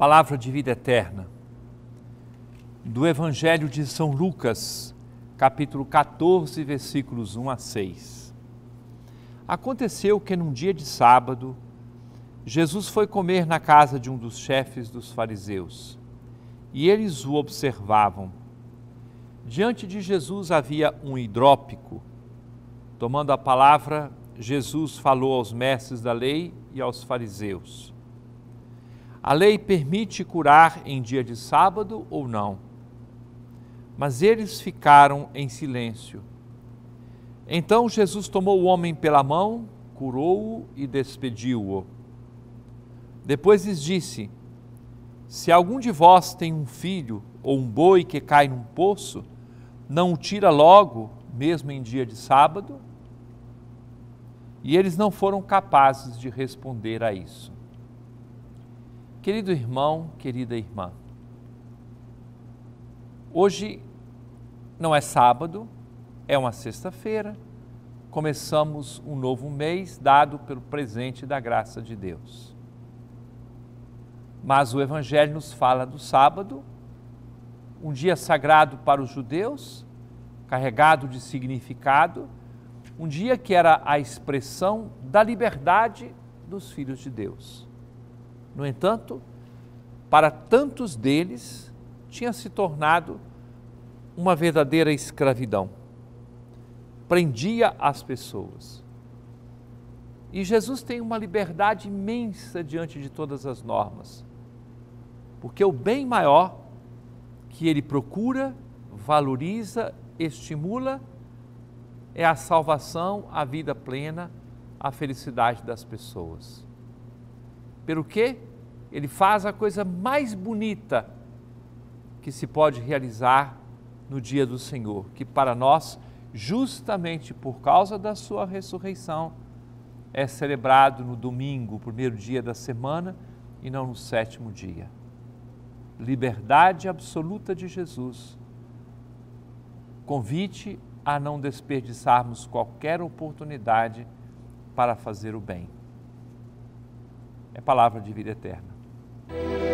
Palavra de vida eterna. Do Evangelho de São Lucas, capítulo 14, versículos 1 a 6. Aconteceu que num dia de sábado, Jesus foi comer na casa de um dos chefes dos fariseus, e eles o observavam. Diante de Jesus havia um hidrópico. Tomando a palavra, Jesus falou aos mestres da lei e aos fariseus a lei permite curar em dia de sábado ou não? Mas eles ficaram em silêncio. Então Jesus tomou o homem pela mão, curou-o e despediu-o. Depois lhes disse: Se algum de vós tem um filho ou um boi que cai num poço, não o tira logo, mesmo em dia de sábado? E eles não foram capazes de responder a isso. Querido irmão, querida irmã, hoje não é sábado, é uma sexta-feira, começamos um novo mês dado pelo presente da graça de Deus. Mas o Evangelho nos fala do sábado, um dia sagrado para os judeus, carregado de significado, um dia que era a expressão da liberdade dos filhos de Deus. No entanto, para tantos deles, tinha se tornado uma verdadeira escravidão. Prendia as pessoas. E Jesus tem uma liberdade imensa diante de todas as normas. Porque o bem maior que ele procura, valoriza, estimula é a salvação, a vida plena, a felicidade das pessoas. Pelo que ele faz a coisa mais bonita que se pode realizar no dia do Senhor, que para nós, justamente por causa da sua ressurreição, é celebrado no domingo, primeiro dia da semana, e não no sétimo dia. Liberdade absoluta de Jesus. Convite a não desperdiçarmos qualquer oportunidade para fazer o bem é palavra de vida eterna. Thank you.